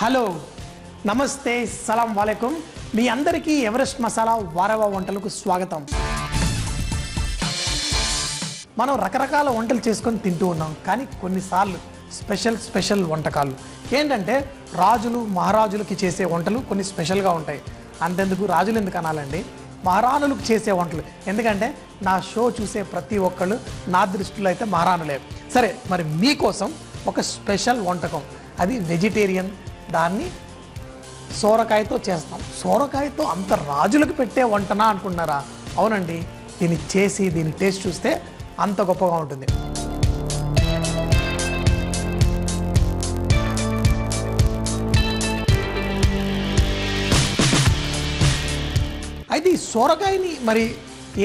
Hello నమస్తే సలాం వాలేకుం. మీ అందరికీ Everest masala వారవ వంటలకు స్వాగతం. మనం రకరకాల వంటలు చేసుకొని తింటూ ఉన్నాం కానీ కొన్నిసార్లు స్పెషల్ స్పెషల్ వంటకాలు. ఏంటంటే రాజులు మహారాజులకి చేసే వంటలు కొన్ని స్పెషల్గా ఉంటాయి. అంతెందుకు రాజులు ఎందుకు అనాలండి? మహారాణులకు చేసే వంటలు. ఎందుకంటే నా షో చూసే ప్రతి ఒక్కళ్ళు నా దృష్టిలో అయితే మహారాణులే. సరే మరి మీకోసం ఒక స్పెషల్ వంటకం. అది వెజిటేరియన్ దాన్ని సోరకాయతో చేస్తాం. సోరకాయతో అంత రాజులకు పెట్టే వంటనా అనుకున్నారా అవునండి. దీన్ని చేసి దీని టేస్ట్ చూస్తే అంత గొప్పగా ఉంటుంది. అయితే ఈ సోరకాయని మరి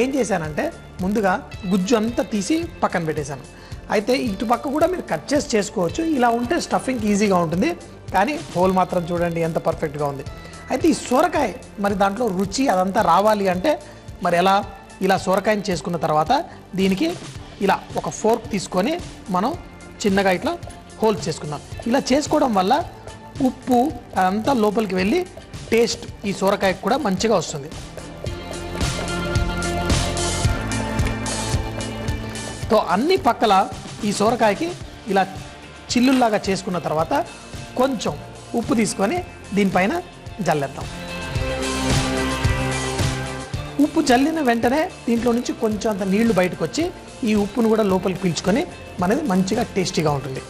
ఏం చేశానంటే ముందుగా గుజ్జు అంతా తీసి పక్కన పెట్టేశాను. అయితే ఇటు పక్క కూడా మీరు కట్ చేసి చేసుకోవచ్చు. ఇలా ఉంటే స్టఫింగ్ ఈజీగా ఉంటుంది. కానీ హోల్ మాత్రం చూడండి ఎంత పర్ఫెక్ట్గా ఉంది. అయితే ఈ సొరకాయ మరి దాంట్లో రుచి అదంతా రావాలి అంటే మరి ఎలా? ఇలా సొరకాయని చేసుకున్న తర్వాత దీనికి ఇలా ఒక ఫోర్క్ తీసుకొని మనం చిన్నగా ఇట్లా హోల్ చేసుకుందాం. ఇలా చేసుకోవడం వల్ల ఉప్పు అదంతా లోపలికి వెళ్ళి టేస్ట్ ఈ సొరకాయకు కూడా మంచిగా వస్తుంది. తో అన్ని పక్కల ఈ సొరకాయకి ఇలా చిల్లుల్లాగా చేసుకున్న తర్వాత కొంచెం ఉప్పు తీసుకొని దీనిపైన జల్లేద్దాం. ఉప్పు చల్లిన వెంటనే దీంట్లో నుంచి కొంచెం అంత నీళ్ళు బయటకు వచ్చి ఈ ఉప్పును కూడా లోపలికి పీల్చుకొని మనది మంచిగా టేస్టీగా ఉంటుంది.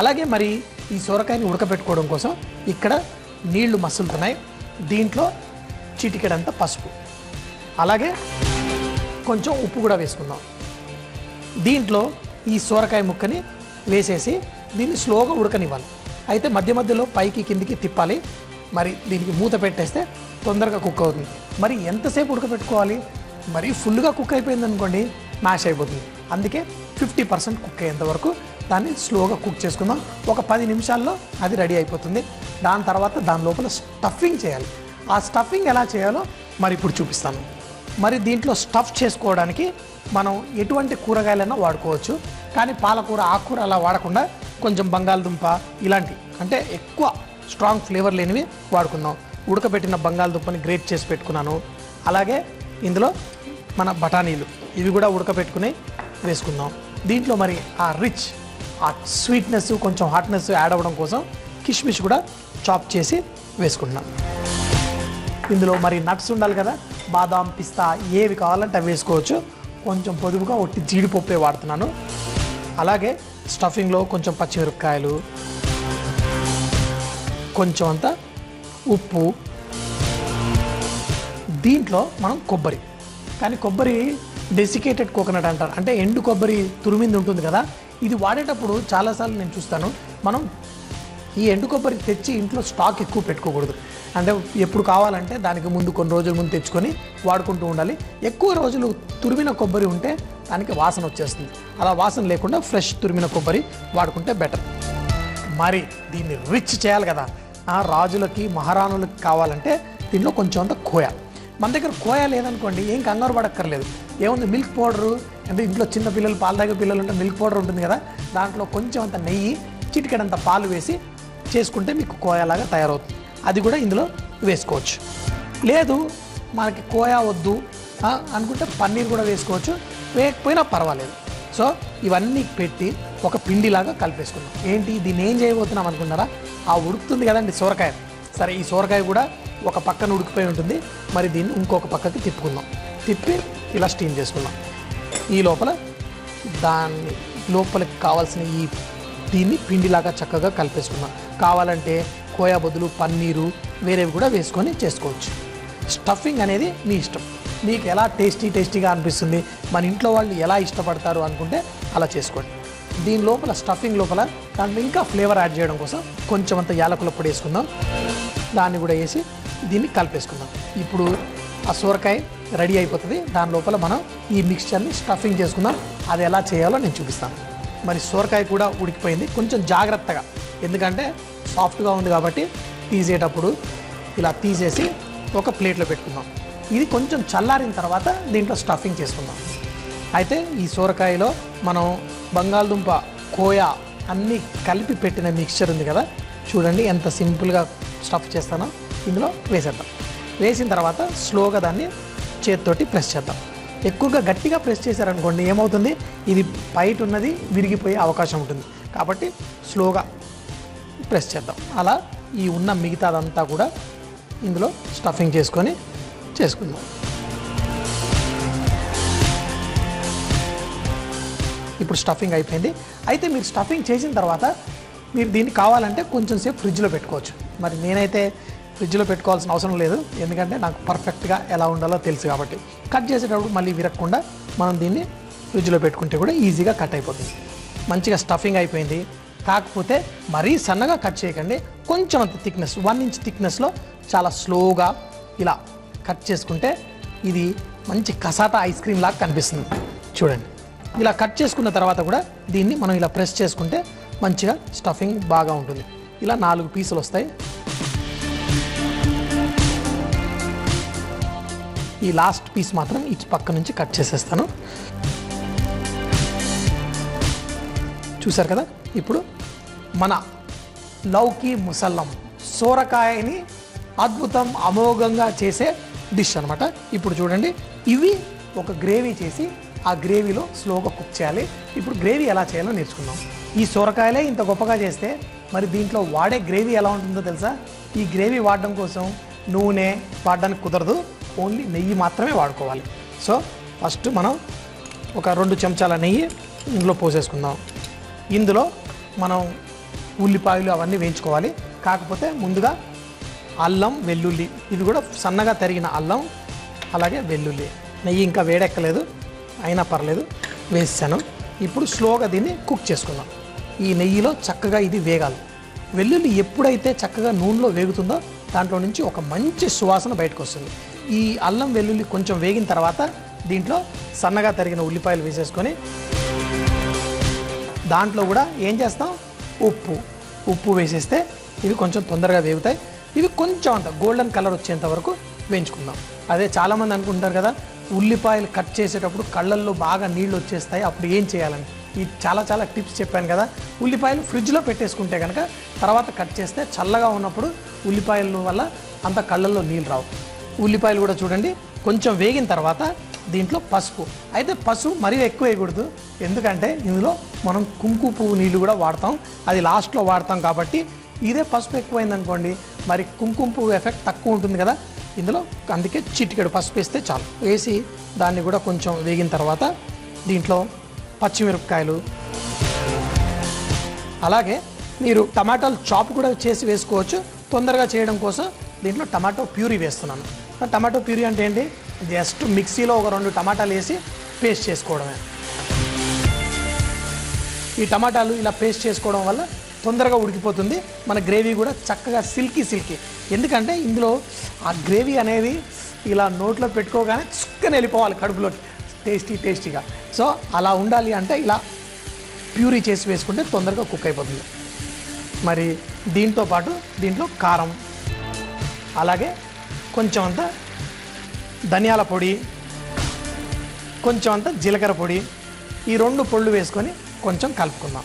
అలాగే మరి ఈ సొరకాయని ఉడకబెట్టుకోవడం కోసం ఇక్కడ నీళ్ళు మసులుతున్నాయి. దీంట్లో చిటికెడంత పసుపు. అలాగే కొంచెం ఉప్పు కూడా వేసుకుందాం. దీంట్లో ఈ సోరకాయ ముక్కని వేసేసి దీన్ని స్లోగా ఉడకనివ్వాలి. అయితే మధ్య మధ్యలో పైకి కిందికి తిప్పాలి. మరి దీనికి మూత పెట్టేస్తే తొందరగా కుక్ అవుతుంది. మరి ఎంతసేపు ఉడకపెట్టుకోవాలి? మరి ఫుల్గా కుక్ అయిపోయింది అనుకోండి మ్యాష్ అయిపోతుంది. అందుకే ఫిఫ్టీ పర్సెంట్ కుక్ అయ్యేంత వరకు దాన్ని స్లోగా కుక్ చేసుకుందాం. ఒక పది నిమిషాల్లో అది రెడీ అయిపోతుంది. దాని తర్వాత దాని లోపల స్టఫింగ్ చేయాలి. ఆ స్టఫింగ్ ఎలా చేయాలో మరి ఇప్పుడు చూపిస్తాను. మరి దీంట్లో స్టఫ్ చేసుకోవడానికి మనం ఎటువంటి కూరగాయలైనా వాడుకోవచ్చు. కానీ పాలకూర ఆకుకూర అలా వాడకుండా కొంచెం బంగాళదుంప ఇలాంటి అంటే ఎక్కువ స్ట్రాంగ్ ఫ్లేవర్ లేనివి వాడుకుందాం. ఉడకబెట్టిన బంగాళదుంపని గ్రేట్ చేసి పెట్టుకున్నాను. అలాగే ఇందులో మన బఠానీలు ఇవి కూడా ఉడకబెట్టుకుని వేసుకుందాం. దీంట్లో మరి ఆ రిచ్ ఆ స్వీట్నెస్ కొంచెం హాట్నెస్ యాడ్ అవ్వడం కోసం కిష్మిష్ కూడా చాప్ చేసి వేసుకుంటున్నాం. ఇందులో మరి నట్స్ ఉండాలి కదా బాదాం పిస్తా ఏవి కావాలంటే అవి వేసుకోవచ్చు. కొంచెం పొదుపుగా ఒట్టి జీడిపప్పే వాడుతున్నాను. అలాగే స్టఫింగ్లో కొంచెం పచ్చిమిరపకాయలు కొంచెం అంత ఉప్పు. దీంట్లో మనం కొబ్బరి. కానీ కొబ్బరి డెసికేటెడ్ కోకోనట్ అంటారు. అంటే ఎండు కొబ్బరి తురిమింది ఉంటుంది కదా. ఇది వాడేటప్పుడు చాలాసార్లు నేను చూస్తాను. మనం ఈ ఎండు కొబ్బరి తెచ్చి ఇంట్లో స్టాక్ ఎక్కువ పెట్టుకోకూడదు. అంటే ఎప్పుడు కావాలంటే దానికి ముందు కొన్ని రోజుల ముందు తెచ్చుకొని వాడుకుంటూ ఉండాలి. ఎక్కువ రోజులు తురిమిన కొబ్బరి ఉంటే దానికి వాసన వచ్చేస్తుంది. అలా వాసన లేకుండా ఫ్రెష్ తురిమిన కొబ్బరి వాడుకుంటే బెటర్ మరి దీన్ని రిచ్ చేయాలి కదా. ఆ రాజులకి మహారాణులకి కావాలంటే దీనిలో కొంచెం అంత కోయ. మన దగ్గర కోయ లేదనుకోండి ఏం కంగారు పడక్కర్లేదు. ఏముంది మిల్క్ పౌడరు అంటే ఇంట్లో చిన్న పిల్లలు పాలు తాగే పిల్లలు ఉంటే మిల్క్ పౌడర్ ఉంటుంది కదా. దాంట్లో కొంచెం అంత నెయ్యి చిటికెడంత పాలు వేసి చేసుకుంటే మీకు కోయలాగా తయారవుతుంది. అది కూడా ఇందులో వేసుకోవచ్చు. లేదు మనకి కోయా వద్దు అనుకుంటే పన్నీర్ కూడా వేసుకోవచ్చు. వేయకపోయినా పర్వాలేదు. సో ఇవన్నీ పెట్టి ఒక పిండిలాగా కలిపేసుకున్నాం ఏంటి దీన్ని ఏం చేయబోతున్నాం అనుకున్నారా ఆ ఉడుకుతుంది కదండి సోరకాయ. సరే ఈ సోరకాయ కూడా ఒక పక్కన ఉడికిపోయి ఉంటుంది. మరి దీన్ని ఇంకొక పక్కకి తిప్పుకుందాం. తిప్పి ఇలా స్టీమ్ చేసుకుందాం. ఈ లోపల దాన్ని లోపలికి కావాల్సిన ఈ దీన్ని పిండిలాగా చక్కగా కలిపేసుకున్నాం కావాలంటే కోయా బదులు పన్నీరు వేరేవి కూడా వేసుకొని చేసుకోవచ్చు. స్టఫింగ్ అనేది మీ ఇష్టం. మీకు ఎలా టేస్టీ టేస్టీగా అనిపిస్తుంది మన ఇంట్లో వాళ్ళు ఎలా ఇష్టపడతారు అనుకుంటే అలా చేసుకోండి. దీని లోపల స్టఫింగ్ లోపల దాంట్లో ఇంకా ఫ్లేవర్ యాడ్ చేయడం కోసం కొంచెం అంత యాలకుల పొడి వేసుకుందాం. దాన్ని కూడా వేసి దీన్ని కలిపేసుకుందాం. ఇప్పుడు ఆ సొరకాయ రెడీ అయిపోతుంది. దాని లోపల మనం ఈ మిక్స్చర్ని స్టఫింగ్ చేసుకుందాం. అది ఎలా చేయాలో నేను చూపిస్తాను. మరి సోరకాయ కూడా ఉడికిపోయింది. కొంచెం జాగ్రత్తగా. ఎందుకంటే సాఫ్ట్గా ఉంది కాబట్టి తీసేటప్పుడు ఇలా తీసేసి ఒక ప్లేట్లో పెట్టుకుందాం. ఇది కొంచెం చల్లారిన తర్వాత దీంట్లో స్టఫింగ్ చేసుకుందాం. అయితే ఈ సోరకాయలో మనం బంగాళదుంప కోయ అన్నీ కలిపి పెట్టిన మిక్స్చర్ ఉంది కదా. చూడండి ఎంత సింపుల్గా స్టఫ్ చేస్తానో ఇందులో వేసేద్దాం. వేసిన తర్వాత స్లోగా దాన్ని చేతితోటి ప్రెస్ చేద్దాం. ఎక్కువగా గట్టిగా ప్రెస్ చేశారనుకోండి ఏమవుతుంది? ఇది బయట ఉన్నది విరిగిపోయే అవకాశం ఉంటుంది. కాబట్టి స్లోగా ప్రెస్ చేద్దాం. అలా ఈ ఉన్న మిగతాదంతా కూడా ఇందులో స్టఫింగ్ చేసుకొని చేసుకుందాం. ఇప్పుడు స్టఫింగ్ అయిపోయింది. అయితే మీరు స్టఫింగ్ చేసిన తర్వాత మీరు దీన్ని కావాలంటే కొంచెం సేపు ఫ్రిడ్జ్లో పెట్టుకోవచ్చు. మరి నేనైతే ఫ్రిడ్జ్లో పెట్టుకోవాల్సిన అవసరం లేదు. ఎందుకంటే నాకు పర్ఫెక్ట్గా ఎలా ఉండాలో తెలుసు కాబట్టి. కట్ చేసేటప్పుడు మళ్ళీ విరగకుండా మనం దీన్ని ఫ్రిడ్జ్లో పెట్టుకుంటే కూడా ఈజీగా కట్ అయిపోతుంది. మంచిగా స్టఫింగ్ అయిపోయింది. కాకపోతే మరీ సన్నగా కట్ చేయకండి. కొంచెం అంత థిక్నెస్ వన్ ఇంచ్ థిక్నెస్లో చాలా స్లోగా ఇలా కట్ చేసుకుంటే ఇది మంచి కసాత ఐస్ క్రీమ్ లాగా కనిపిస్తుంది. చూడండి. ఇలా కట్ చేసుకున్న తర్వాత కూడా దీన్ని మనం ఇలా ప్రెస్ చేసుకుంటే మంచిగా స్టఫింగ్ బాగా ఉంటుంది. ఇలా నాలుగు పీసులు వస్తాయి. ఈ లాస్ట్ పీస్ మాత్రం ఇటు పక్క నుంచి కట్ చేసేస్తాను. చూసారు కదా? ఇప్పుడు మన లౌకి ముసల్లం సోరకాయని అద్భుతం అమోఘంగా చేసే డిష్ అనమాట ఇప్పుడు చూడండి ఇవి ఒక గ్రేవీ చేసి ఆ గ్రేవీలో స్లోగా కుక్ చేయాలి. ఇప్పుడు గ్రేవీ ఎలా చేయాలో నేర్చుకుందాం. ఈ సొరకాయలే ఇంత గొప్పగా చేస్తే మరి దీంట్లో వాడే గ్రేవీ ఎలా ఉంటుందో తెలుసా? ఈ గ్రేవీ వాడడం కోసం నూనె వాడడానికి కుదరదు. ఓన్లీ నెయ్యి మాత్రమే వాడుకోవాలి. సో ఫస్ట్ మనం ఒక రెండు చెంచాల నెయ్యి ఇందులో పోసేసుకుందాం. ఇందులో మనం ఉల్లిపాయలు అవన్నీ వేయించుకోవాలి. కాకపోతే ముందుగా అల్లం వెల్లుల్లి ఇది కూడా సన్నగా తరిగిన అల్లం అలాగే వెల్లుల్లి. నెయ్యి ఇంకా వేడెక్కలేదు అయినా పర్లేదు వేసాను ఇప్పుడు స్లోగా దీన్ని కుక్ చేసుకుందాం. ఈ నెయ్యిలో చక్కగా ఇది వేగాలి. వెల్లుల్లి ఎప్పుడైతే చక్కగా నూనెలో వేగుతుందో దాంట్లో నుంచి ఒక మంచి సువాసన బయటకు వస్తుంది ఈ అల్లం వెల్లుల్లి కొంచెం వేగిన తర్వాత దీంట్లో సన్నగా తరిగిన ఉల్లిపాయలు వేసేసుకొని దాంట్లో కూడా ఏం చేస్తాం? ఉప్పు. ఉప్పు వేసేస్తే ఇవి కొంచెం తొందరగా వేగుతాయి. ఇవి కొంచెం అంత గోల్డెన్ కలర్ వచ్చేంత వరకు వేయించుకుందాం. అదే చాలామంది అనుకుంటారు కదా ఉల్లిపాయలు కట్ చేసేటప్పుడు కళ్ళల్లో బాగా నీళ్ళు వచ్చేస్తాయి అప్పుడు ఏం చేయాలని? ఈ చాలా చాలా టిప్స్ చెప్పాను కదా ఉల్లిపాయలు ఫ్రిడ్జ్లో పెట్టేసుకుంటే కనుక తర్వాత కట్ చేస్తే చల్లగా ఉన్నప్పుడు ఉల్లిపాయల వల్ల అంత కళ్ళల్లో నీళ్ళు రావు. ఉల్లిపాయలు కూడా చూడండి. కొంచెం వేగిన తర్వాత దీంట్లో పసుపు. అయితే పసుపు మరీ ఎక్కువ వేయకూడదు. ఎందుకంటే ఇందులో మనం కుంకుమ పువ్వు నీళ్ళు కూడా వాడతాం. అది లాస్ట్లో వాడతాం కాబట్టి ఇదే పసుపు ఎక్కువైందనుకోండి మరి కుంకుమ పువ్వు ఎఫెక్ట్ తక్కువ ఉంటుంది కదా. ఇందులో అందుకే చిటికెడు పసుపు వేస్తే చాలు. వేసి దాన్ని కూడా కొంచెం వేగిన తర్వాత దీంట్లో పచ్చిమిరపకాయలు. అలాగే మీరు టమాటాలు చాప్ కూడా చేసి వేసుకోవచ్చు. తొందరగా చేయడం కోసం దీంట్లో టమాటో ప్యూరీ వేస్తున్నాను. టమాటో ప్యూరీ అంటే ఏంటి? జస్ట్ మిక్సీలో ఒక రెండు టమాటాలు వేసి పేస్ట్ చేసుకోవడమే. ఈ టమాటాలు ఇలా పేస్ట్ చేసుకోవడం వల్ల తొందరగా ఉడికిపోతుంది. మన గ్రేవీ కూడా చక్కగా సిల్కీ సిల్కీ. ఎందుకంటే ఇందులో ఆ గ్రేవీ అనేది ఇలా నోట్లో పెట్టుకోగానే చుక్కని వెళ్ళిపోవాలి కడుపులోకి. టేస్టీ టేస్టీగా. సో అలా ఉండాలి అంటే ఇలా ప్యూరీ చేసి వేసుకుంటే తొందరగా కుక్ అయిపోతుంది. మరి దీంతో పాటు దీంట్లో కారం అలాగే కొంచెం అంత ధనియాల పొడి కొంచెం అంత జీలకర్ర పొడి ఈ రెండు పొళ్ళు వేసుకొని కొంచెం కలుపుకుందాం.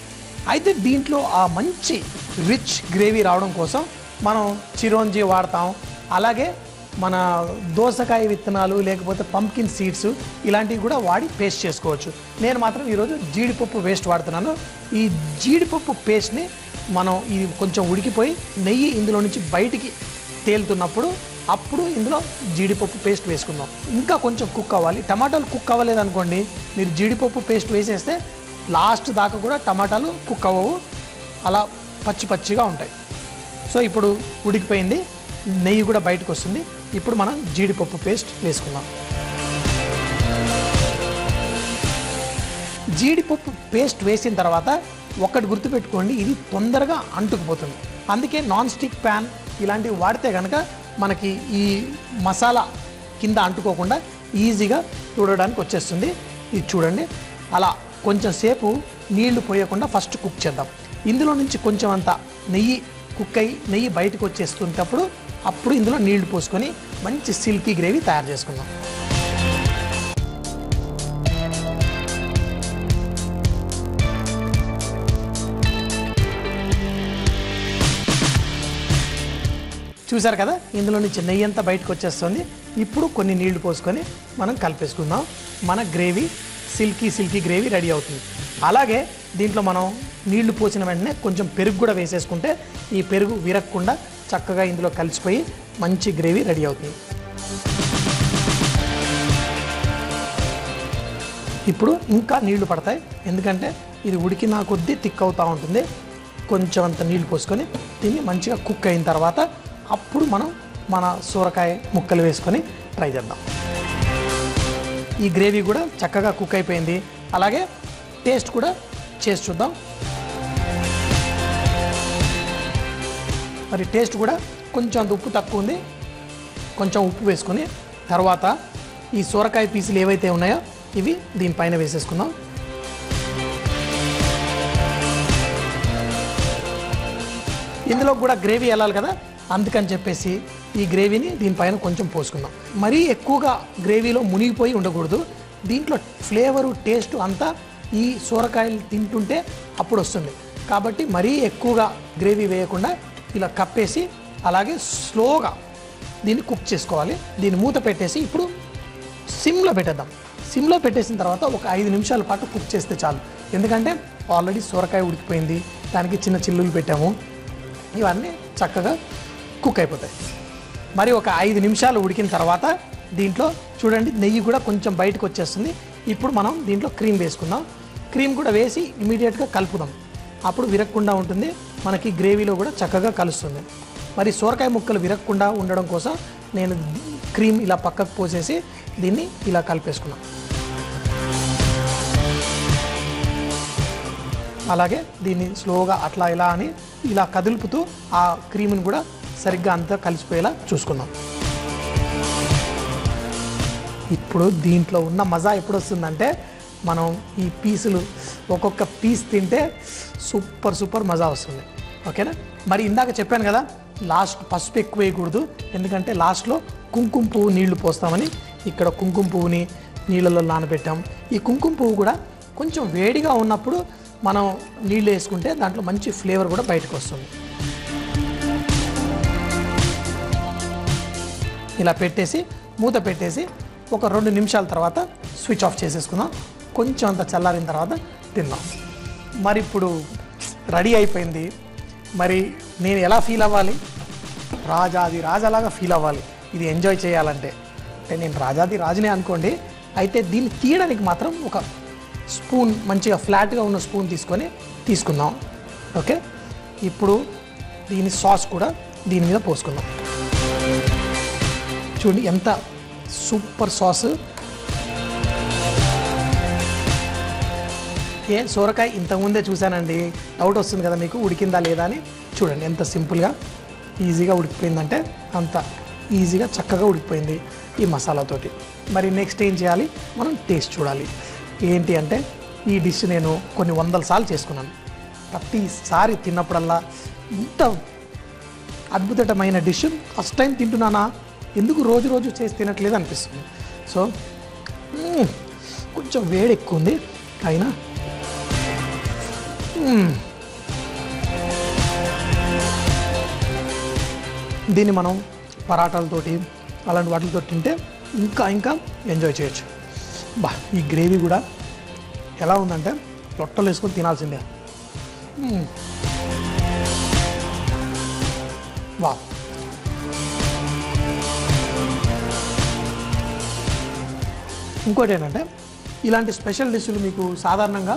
అయితే దీంట్లో ఆ మంచి రిచ్ గ్రేవీ రావడం కోసం మనం చిరోంజి వాడతాం. అలాగే మన దోసకాయ విత్తనాలు లేకపోతే పంకిన్ సీడ్స్ ఇలాంటివి కూడా వాడి పేస్ట్ చేసుకోవచ్చు. నేను మాత్రం ఈరోజు జీడిపప్పు పేస్ట్ వాడుతున్నాను. ఈ జీడిపప్పు పేస్ట్ని మనం ఇది కొంచెం ఉడికిపోయి నెయ్యి ఇందులో నుంచి బయటికి తేలుతున్నప్పుడు అప్పుడు ఇందులో జీడిపప్పు పేస్ట్ వేసుకుందాం. ఇంకా కొంచెం కుక్ అవ్వాలి. టమాటాలు కుక్ అవ్వలేదు అనుకోండి మీరు జీడిపప్పు పేస్ట్ వేసేస్తే లాస్ట్ దాకా కూడా టమాటాలు కుక్ అవ్వవు. అలా పచ్చి పచ్చిగా ఉంటాయి. సో ఇప్పుడు ఉడికిపోయింది. నెయ్యి కూడా బయటకు వస్తుంది. ఇప్పుడు మనం జీడిపప్పు పేస్ట్ వేసుకుందాం. జీడిపప్పు పేస్ట్ వేసిన తర్వాత ఒక్కటి గుర్తుపెట్టుకోండి ఇది తొందరగా అంటుకుపోతుంది. అందుకే నాన్ స్టిక్ ప్యాన్ ఇలాంటివి వాడితే కనుక మనకి ఈ మసాలా కింద అంటుకోకుండా ఈజీగా చూడడానికి వచ్చేస్తుంది. ఇది చూడండి. అలా కొంచెం సేపు నీళ్ళు పోయకుండా ఫస్ట్ కుక్ చేద్దాం. ఇందులో నుంచి కొంచెం అంత నెయ్యి కుక్ అయ్యి నెయ్యి బయటకు వచ్చేస్తున్నప్పుడు అప్పుడు ఇందులో నీళ్ళు పోసుకొని మంచి సిల్కీ గ్రేవీ తయారు చేసుకుందాం. చూసారు కదా? ఇందులో నుంచి నెయ్యి అంతా బయటకు వచ్చేస్తుంది. ఇప్పుడు కొన్ని నీళ్ళు పోసుకొని మనం కలిపేసుకుందాం. మన gravy silky silky gravy ready అవుతుంది. అలాగే దీంట్లో మనం నీళ్ళు పోసిన వెంటనే కొంచెం పెరుగు కూడా వేసేసుకుంటే ఈ పెరుగు విరగకుండా చక్కగా ఇందులో కలిసిపోయి మంచి గ్రేవీ రెడీ అవుతుంది. ఇప్పుడు ఇంకా నీళ్ళు పడతాయి. ఎందుకంటే ఇది ఉడికిన కొద్దీ థిక్ అవుతూ ఉంటుంది. కొంచెం అంత నీళ్ళు పోసుకొని తిని మంచిగా కుక్ అయిన తర్వాత అప్పుడు మనం మన సూరకాయ ముక్కలు వేసుకొని ట్రై చేద్దాం. ఈ గ్రేవీ కూడా చక్కగా కుక్ అయిపోయింది. అలాగే టేస్ట్ కూడా చేసి చూద్దాం. మరి టేస్ట్ కూడా కొంచెం అంత ఉప్పు తక్కువ ఉంది. కొంచెం ఉప్పు వేసుకొని తర్వాత ఈ సూరకాయ పీసులు ఏవైతే ఉన్నాయో ఇవి దీనిపైన వేసేసుకుందాం. ఇందులో కూడా గ్రేవీ వెళ్ళాలి కదా? అందుకని చెప్పేసి ఈ గ్రేవీని దీనిపైన కొంచెం పోసుకుందాం. మరీ ఎక్కువగా గ్రేవీలో మునిగిపోయి ఉండకూడదు. దీంట్లో ఫ్లేవరు టేస్ట్ అంతా ఈ సూరకాయలు తింటుంటే అప్పుడు వస్తుంది కాబట్టి మరీ ఎక్కువగా గ్రేవీ వేయకుండా ఇలా కప్పేసి అలాగే స్లోగా దీన్ని కుక్ చేసుకోవాలి. దీన్ని మూత పెట్టేసి ఇప్పుడు సిమ్లో పెట్టేద్దాం. సిమ్లో పెట్టేసిన తర్వాత ఒక ఐదు నిమిషాల పాటు కుక్ చేస్తే చాలు. ఎందుకంటే ఆల్రెడీ సొరకాయ ఉడికిపోయింది. దానికి చిన్న చిల్లులు పెట్టాము. ఇవన్నీ చక్కగా కుక్ అయిపోతాయి మరి ఒక ఐదు నిమిషాలు ఉడికిన తర్వాత దీంట్లో చూడండి నెయ్యి కూడా కొంచెం బయటకు వచ్చేస్తుంది ఇప్పుడు మనం దీంట్లో క్రీమ్ వేసుకుందాం. క్రీమ్ కూడా వేసి ఇమీడియట్గా కలుపుదాం. అప్పుడు విరక్కుండా ఉంటుంది. మనకి గ్రేవీలో కూడా చక్కగా కలుస్తుంది. మరి సోరకాయ ముక్కలు విరక్కుండా ఉండడం కోసం నేను క్రీమ్ ఇలా పక్కకు పోసేసి దీన్ని ఇలా కలిపేసుకున్నాం. అలాగే దీన్ని స్లోగా అట్లా ఇలా అని ఇలా కదులుపుతూ ఆ క్రీమ్ని కూడా సరిగ్గా అంతా కలిసిపోయేలా చూసుకుందాం. ఇప్పుడు దీంట్లో ఉన్న మజా ఎప్పుడు వస్తుందంటే మనం ఈ పీసులు ఒక్కొక్క పీస్ తింటే సూపర్ సూపర్ మజా వస్తుంది. ఓకేనా? మరి ఇందాక చెప్పాను కదా లాస్ట్ పసుపు ఎక్కువ వేయకూడదు. ఎందుకంటే లాస్ట్లో కుంకుమ పువ్వు నీళ్ళు పోస్తామని ఇక్కడ కుంకుమ పువ్వుని నీళ్ళలో నానబెట్టాం. ఈ కుంకుమ పువ్వు కూడా కొంచెం వేడిగా ఉన్నప్పుడు మనం నీళ్ళు వేసుకుంటే దాంట్లో మంచి ఫ్లేవర్ కూడా బయటకు వస్తుంది. ఇలా పెట్టేసి మూత పెట్టేసి ఒక రెండు నిమిషాల తర్వాత స్విచ్ ఆఫ్ చేసేసుకుందాం. కొంచెం అంత చల్లారిన తర్వాత తిందాం. మరి ఇప్పుడు రెడీ అయిపోయింది. మరి నేను ఎలా ఫీల్ అవ్వాలి? రాజాది రాజాలాగా ఫీల్ అవ్వాలి. ఇది ఎంజాయ్ చేయాలంటే. అంటే నేను రాజాది రాజునే అనుకోండి. అయితే దీన్ని తీయడానికి మాత్రం ఒక స్పూన్ మంచిగా ఫ్లాట్గా ఉన్న స్పూన్ తీసుకొని తీసుకుందాం. ఓకే? ఇప్పుడు దీని సాస్ కూడా దీని మీద పోసుకుందాం. చూడండి ఎంత సూపర్ సాస్. ఏ సోరకాయ ఇంతకుముందే చూశానండి. డౌట్ వస్తుంది కదా మీకు ఉడికిందా లేదా అని. చూడండి ఎంత సింపుల్గా ఈజీగా ఉడికిపోయిందంటే అంత ఈజీగా చక్కగా ఉడికిపోయింది ఈ మసాలాతోటి మరి నెక్స్ట్ ఏం చేయాలి? మనం టేస్ట్ చూడాలి. ఏంటి అంటే ఈ డిష్ నేను కొన్ని వందల సార్లు చేసుకున్నాను. ప్రతిసారి తిన్నప్పుడల్లా ఇంత అద్భుతమైన డిష్. First time తింటున్నానా? ఎందుకు రోజు రోజు చేసి తినట్లేదు అనిపిస్తుంది. సో కొంచెం వేడి ఎక్కువ ఉంది అయినా. దీన్ని మనం పరాటాలతోటి అలాంటి వాటితో తింటే ఇంకా ఇంకా ఎంజాయ్ చేయొచ్చు. బా ఈ గ్రేవీ కూడా ఎలా ఉందంటే లొట్టలు వేసుకొని తినాల్సిందే. వా ఇంకోటి ఏంటంటే ఇలాంటి స్పెషల్ డిష్లు మీకు సాధారణంగా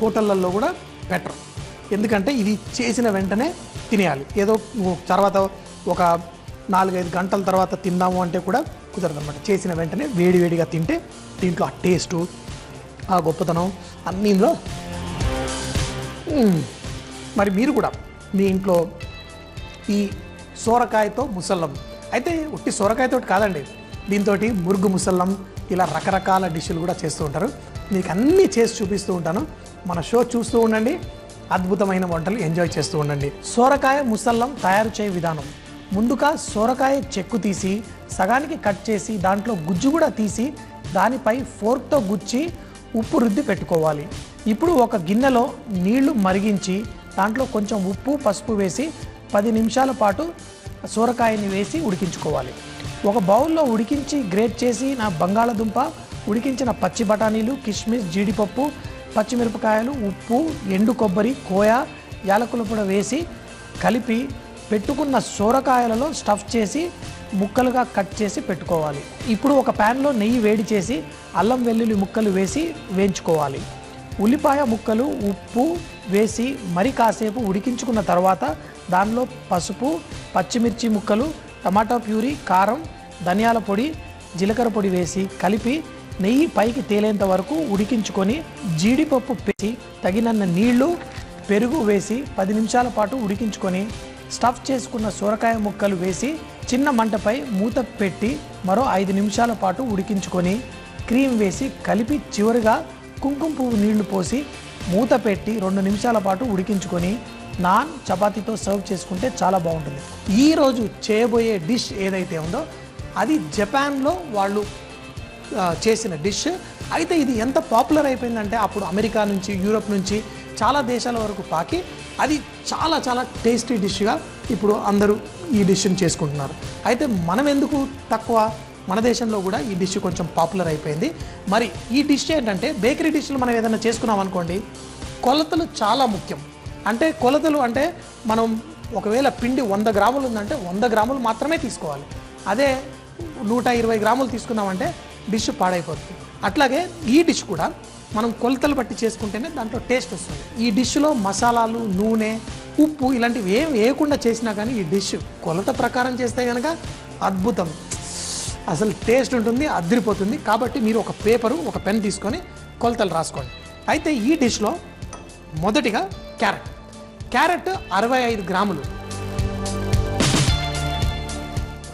హోటళ్ళల్లో కూడా బెటర్ ఎందుకంటే ఇది చేసిన వెంటనే తినేయాలి. ఏదో తర్వాత ఒక నాలుగైదు గంటల తర్వాత తిందాము అంటే కూడా కుదరదు అనమాట చేసిన వెంటనే వేడి వేడిగా తింటే దీంట్లో ఆ టేస్టు ఆ గొప్పతనం అన్నీ ఇందులో మరి మీరు కూడా మీ ఇంట్లో ఈ సోరకాయతో ముసల్లం. అయితే ఉట్టి సోరకాయతో కాదండి. దీంతో మురుగు ముసల్లం ఇలా రకరకాల డిష్లు కూడా చేస్తూ ఉంటారు. మీకు అన్నీ చేసి చూపిస్తూ ఉంటాను. మన షో చూస్తూ ఉండండి. అద్భుతమైన వంటలు ఎంజాయ్ చేస్తూ ఉండండి. సోరకాయ ముసల్లం తయారు చేయ విధానం. ముందుగా సోరకాయ చెక్కు తీసి సగానికి కట్ చేసి దాంట్లో గుజ్జు కూడా తీసి దానిపై ఫోర్క్తో గుచ్చి ఉప్పు రుద్ది పెట్టుకోవాలి. ఇప్పుడు ఒక గిన్నెలో నీళ్ళు మరిగించి దాంట్లో కొంచెం ఉప్పు పసుపు వేసి పది నిమిషాల పాటు సోరకాయని వేసి ఉడికించుకోవాలి. ఒక బౌల్లో ఉడికించి గ్రేట్ చేసి నా బంగాళదుంప ఉడికించిన పచ్చి బఠానీలు కిస్మిస్ జీడిపప్పు పచ్చిమిరపకాయలు ఉప్పు ఎండు కొబ్బరి కోయ యాలకుల పొడి వేసి కలిపి పెట్టుకున్న సోరకాయలలో స్టఫ్ చేసి ముక్కలుగా కట్ చేసి పెట్టుకోవాలి. ఇప్పుడు ఒక ప్యాన్లో నెయ్యి వేడి చేసి అల్లం వెల్లుల్లి ముక్కలు వేసి వేయించుకోవాలి. ఉల్లిపాయ ముక్కలు ఉప్పు వేసి మరి కాసేపు ఉడికించుకున్న తర్వాత దానిలో పసుపు పచ్చిమిర్చి ముక్కలు టమాటా ప్యూరీ కారం ధనియాల పొడి జీలకర్ర పొడి వేసి కలిపి నెయ్యి పైకి తేలేంత వరకు ఉడికించుకొని జీడిపప్పు పేసి తగినన్న నీళ్ళు పెరుగు వేసి పది నిమిషాల పాటు ఉడికించుకొని స్టఫ్ చేసుకున్న సొరకాయ ముక్కలు వేసి చిన్న మంటపై మూత పెట్టి మరో ఐదు నిమిషాల పాటు ఉడికించుకొని క్రీమ్ వేసి కలిపి చివరిగా కుంకుమ పువ్వు నీళ్ళు పోసి మూత పెట్టి రెండు నిమిషాల పాటు ఉడికించుకొని నాన్ చపాతీతో సర్వ్ చేసుకుంటే చాలా బాగుంటుంది. ఈరోజు చేయబోయే డిష్ ఏదైతే ఉందో అది జపాన్లో వాళ్ళు చేసిన డిష్. అయితే ఇది ఎంత పాపులర్ అయిపోయిందంటే అప్పుడు అమెరికా నుంచి యూరోప్ నుంచి చాలా దేశాల వరకు పాకి అది చాలా చాలా టేస్టీ డిష్గా ఇప్పుడు అందరూ ఈ డిష్ని చేసుకుంటున్నారు. అయితే మనం ఎందుకు తక్కువ? మన దేశంలో కూడా ఈ డిష్ కొంచెం పాపులర్ అయిపోయింది. మరి ఈ డిష్ ఏంటంటే బేకరీ డిష్లు మనం ఏదైనా చేసుకున్నాం అనుకోండి కొలతలు చాలా ముఖ్యం. అంటే కొలతలు అంటే మనం ఒకవేళ పిండి వంద గ్రాములు ఉందంటే వంద గ్రాములు మాత్రమే తీసుకోవాలి. అదే నూట ఇరవై గ్రాములు తీసుకున్నామంటే డిష్ పాడైపోతుంది. అట్లాగే ఈ డిష్ కూడా మనం కొలతలు బట్టి చేసుకుంటేనే దాంట్లో టేస్ట్ వస్తుంది. ఈ డిష్లో మసాలాలు నూనె ఉప్పు ఇలాంటివి ఏం వేయకుండా చేసినా కానీ ఈ డిష్ కొలత ప్రకారం చేస్తే కనుక అద్భుతం. అసలు టేస్ట్ ఉంటుంది అదిరిపోతుంది. కాబట్టి మీరు ఒక పేపరు ఒక పెన్ తీసుకొని కొలతలు రాసుకోండి. అయితే ఈ డిష్లో మొదటిగా క్యారెట్. క్యారెట్ అరవై ఐదు గ్రాములు.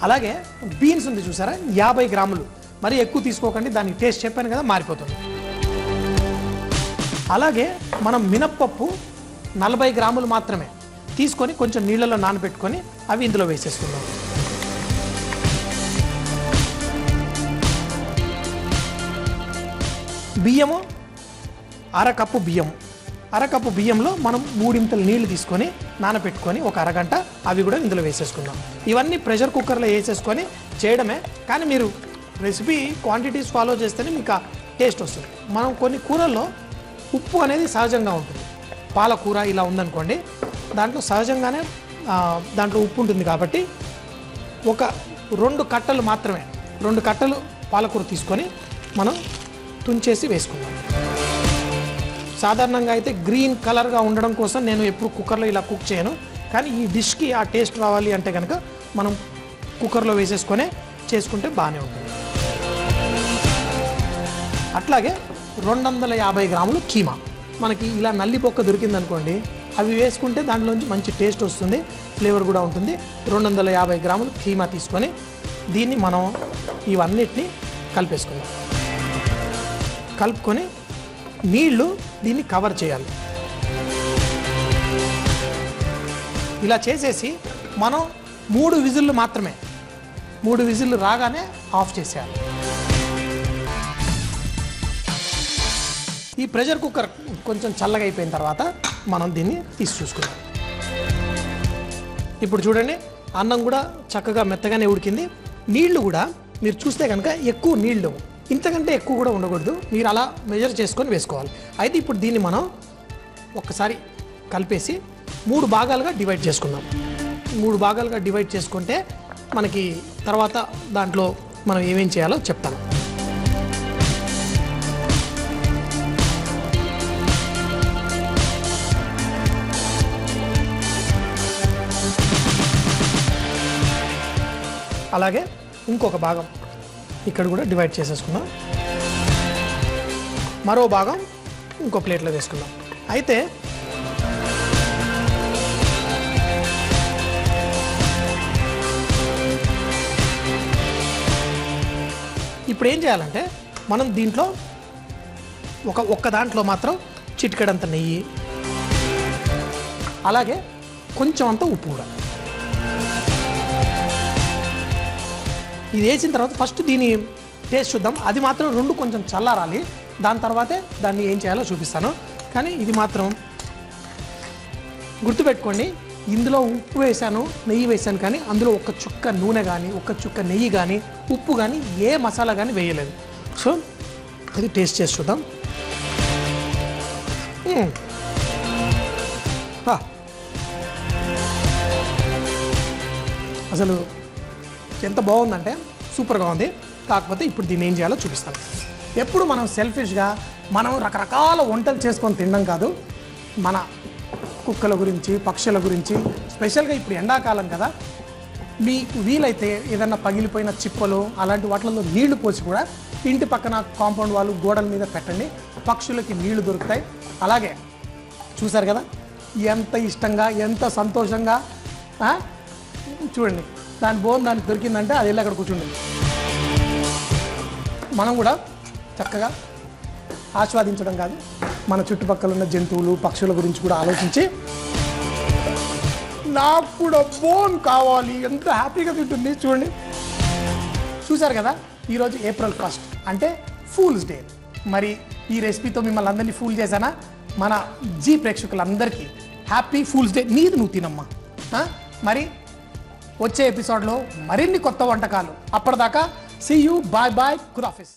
అలాగే బీన్స్ ఉంది చూసారా? యాభై గ్రాములు. మరి ఎక్కువ తీసుకోకండి దాని టేస్ట్ చెప్పాను కదా మారిపోతుంది. అలాగే మనం మినప్పప్పు నలభై గ్రాములు మాత్రమే తీసుకొని కొంచెం నీళ్ళలో నానబెట్టుకొని అవి ఇందులో వేసేసుకుందాం. బియ్యము అరకప్పు బియ్యం అరకప్పు బియ్యంలో మనం మూడింతలు నీళ్ళు తీసుకొని నానబెట్టుకొని ఒక అరగంట అవి కూడా ఇందులో వేసేసుకుందాం. ఇవన్నీ ప్రెషర్ కుక్కర్లో వేసేసుకొని చేయడమే కానీ మీరు రెసిపీ క్వాంటిటీస్ ఫాలో చేస్తేనే మీకు టేస్ట్ వస్తుంది. మనం కొన్ని కూరల్లో ఉప్పు అనేది సహజంగా ఉంటుంది. పాలకూర ఇలా ఉందనుకోండి దాంట్లో సహజంగానే దాంట్లో ఉప్పు ఉంటుంది కాబట్టి ఒక రెండు కట్టలు మాత్రమే రెండు కట్టలు పాలకూర తీసుకొని మనం తుంచేసి వేసుకుందాం. సాధారణంగా అయితే గ్రీన్ కలర్గా ఉండడం కోసం నేను ఎప్పుడు కుక్కర్లో ఇలా కుక్ చేయను. కానీ ఈ డిష్కి ఆ టేస్ట్ రావాలి అంటే కనుక మనం కుక్కర్లో వేసేసుకొని చేసుకుంటే బాగానే ఉంటుంది. అట్లాగే రెండు వందల యాభై గ్రాములు కీమా. మనకి ఇలా నల్లిపొక్క దొరికింది దొరికిందనుకోండి అవి వేసుకుంటే దాంట్లోంచి మంచి టేస్ట్ వస్తుంది ఫ్లేవర్ కూడా ఉంటుంది. రెండు వందల యాభై గ్రాములు కీమా తీసుకొని దీన్ని మనం ఇవన్నిటిని కలిపేసుకుందాం. కలుపుకొని నీళ్ళు దీన్ని కవర్ చేయాలి. ఇలా చేసేసి మనం మూడు విజిల్లు మాత్రమే మూడు విజిల్లు రాగానే ఆఫ్ చేసేయాలి. ఈ ప్రెషర్ కుక్కర్ కొంచెం చల్లగా అయిపోయిన తర్వాత మనం దీన్ని తీసి చూసుకుందాం. ఇప్పుడు చూడండి అన్నం కూడా చక్కగా మెత్తగానే ఉడికింది. నీళ్ళు కూడా మీరు చూస్తే కనుక ఎక్కువ నీళ్ళు ఇంతకంటే ఎక్కువ కూడా ఉండకూడదు. మీరు అలా మెజర్ చేసుకొని వేసుకోవాలి. అయితే ఇప్పుడు దీన్ని మనం ఒక్కసారి కలిపేసి మూడు భాగాలుగా డివైడ్ చేసుకుందాం. మూడు భాగాలుగా డివైడ్ చేసుకుంటే మనకి తర్వాత దాంట్లో మనం ఏమేం చేయాలో చెప్తాను అలాగే ఇంకొక భాగం. ఇక్కడ కూడా డివైడ్ చేసేసుకున్నాం మరో భాగం ఇంకో ప్లేట్లో వేసుకుందాం అయితే ఇప్పుడు ఏం చేయాలంటే మనం దీంట్లో ఒక ఒక్క దాంట్లో మాత్రం చిటికెడంత నెయ్యి అలాగే కొంచెం అంత ఉప్పు కూడా. ఇది వేసిన తర్వాత ఫస్ట్ దీని టేస్ట్ చూద్దాం. అది మాత్రం రెండు కొంచెం చల్లారాలి. దాని తర్వాతే దాన్ని ఏం చేయాలో చూపిస్తాను. కానీ ఇది మాత్రం గుర్తుపెట్టుకోండి ఇందులో ఉప్పు వేశాను నెయ్యి వేశాను కానీ అందులో ఒక చుక్క నూనె కానీ ఒక చుక్క నెయ్యి కానీ ఉప్పు కానీ ఏ మసాలా కానీ వేయలేదు. సో అది టేస్ట్ చేసి చూద్దాం. అసలు ఎంత బాగుందంటే సూపర్గా ఉంది. కాకపోతే ఇప్పుడు దీన్ని ఏం చేయాలో చూపిస్తాను. ఎప్పుడు మనం సెల్ఫిష్గా మనం రకరకాల వంటలు చేసుకొని తినడం కాదు మన కుక్కల గురించి పక్షుల గురించి స్పెషల్గా ఇప్పుడు ఎండాకాలం కదా మీకు వీలైతే ఏదన్నా పగిలిపోయిన చిప్పలు అలాంటి వాటిల్లో నీళ్ళు పోసి కూడా ఇంటి పక్కన కాంపౌండ్ వాళ్ళు గోడల మీద పెట్టండి. పక్షులకి నీళ్ళు దొరుకుతాయి. అలాగే చూశారు కదా ఎంత ఇష్టంగా ఎంత సంతోషంగా చూడండి. దాని బోన్ దానికి దొరికిందంటే అది వెళ్ళి అక్కడ కూర్చుంటుంది. మనం కూడా చక్కగా ఆస్వాదించడం కాదు మన చుట్టుపక్కల ఉన్న జంతువులు పక్షుల గురించి కూడా ఆలోచించి నాకు కూడా బోన్ కావాలి ఎంత హ్యాపీగా తింటుంది చూడండి. చూశారు కదా ఈరోజు ఏప్రిల్ ఫస్ట్ అంటే ఫూల్స్ డే. మరి ఈ రెసిపీతో మిమ్మల్ని అందరినీ ఫూల్ చేశానా? మన జీ ప్రేక్షకులందరికీ హ్యాపీ ఫూల్స్ డే నీది నువ్వు తినమ్మా. మరి వచ్చే ఎపిసోడ్లో మరిన్ని కొత్త వంటకాలు. అప్పటిదాకా సీ యూ బాయ్ బాయ్ ఖుదాఫిస్